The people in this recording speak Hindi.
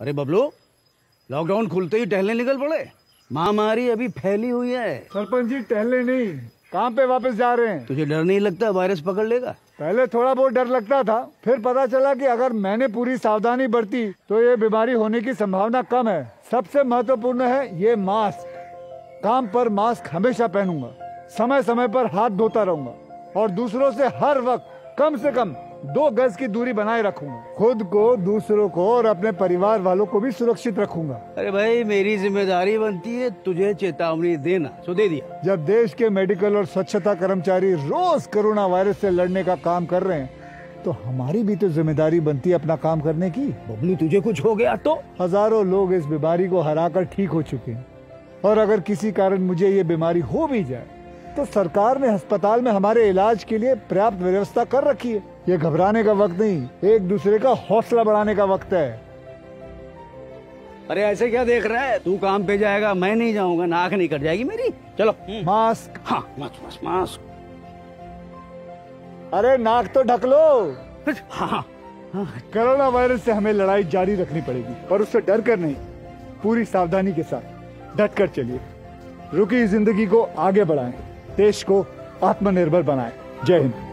अरे बबलू लॉकडाउन खुलते ही टहलने निकल पड़े। महामारी अभी फैली हुई है। सरपंच जी टहले नहीं। कहाँ पे वापस जा रहे हैं? तुझे डर नहीं लगता वायरस पकड़ लेगा? पहले थोड़ा बहुत डर लगता था फिर पता चला कि अगर मैंने पूरी सावधानी बरती तो ये बीमारी होने की संभावना कम है। सबसे महत्वपूर्ण है ये मास्क काम पर मास्क हमेशा पहनूँगा। समय समय पर हाथ धोता रहूँगा। और दूसरों से हर वक्त कम से कम दो गज की दूरी बनाए रखूँगा। खुद को दूसरों को और अपने परिवार वालों को भी सुरक्षित रखूँगा। अरे भाई मेरी ज़िम्मेदारी बनती है तुझे चेतावनी देना सो दे दिया। जब देश के मेडिकल और स्वच्छता कर्मचारी रोज कोरोना वायरस से लड़ने का काम कर रहे हैं तो हमारी भी तो ज़िम्मेदारी बनती है अपना काम करने की। बबलू तुझे कुछ हो गया तो? हज़ारों लोग इस बीमारी को हराकर ठीक हो चुके हैं। और अगर किसी कारण मुझे ये बीमारी हो भी जाए तो सरकार ने अस्पताल में हमारे इलाज के लिए पर्याप्त व्यवस्था कर रखी है। ये घबराने का वक्त नहीं एक दूसरे का हौसला बढ़ाने का वक्त है। अरे ऐसे क्या देख रहा है? तू काम पे जाएगा मैं नहीं जाऊँगा नाक नहीं कट जाएगी मेरी। चलो। मास्क। हाँ मास्क मास्क मास्क। अरे नाक तो ढक लो। हाँ हाँ। कोरोना वायरस से हमें लड़ाई जारी रखनी पड़ेगी पर उससे डर कर नहीं पूरी सावधानी के साथ डट कर चलिए। रुकी ज़िंदगी को आगे बढ़ाएँ। देश को आत्मनिर्भर बनाए। जय हिंद।